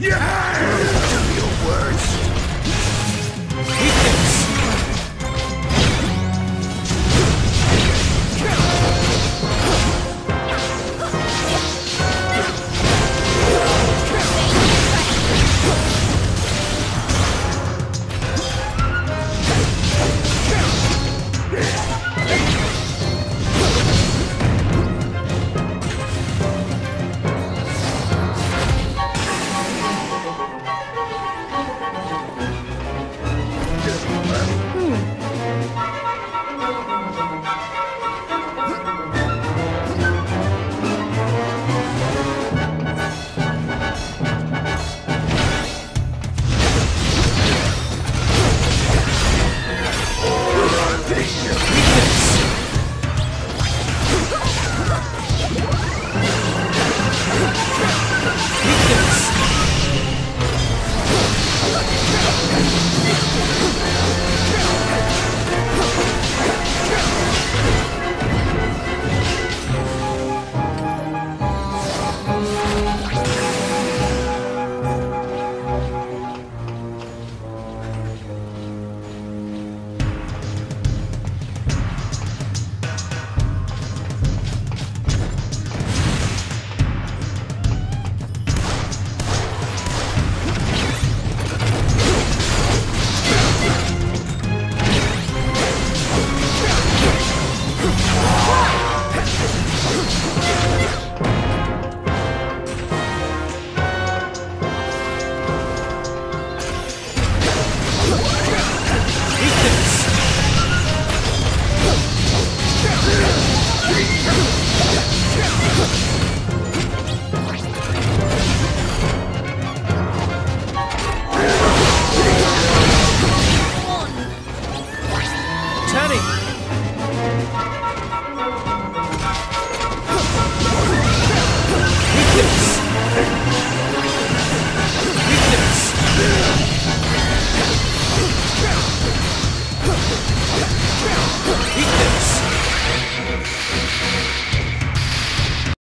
Yeah! Your worst.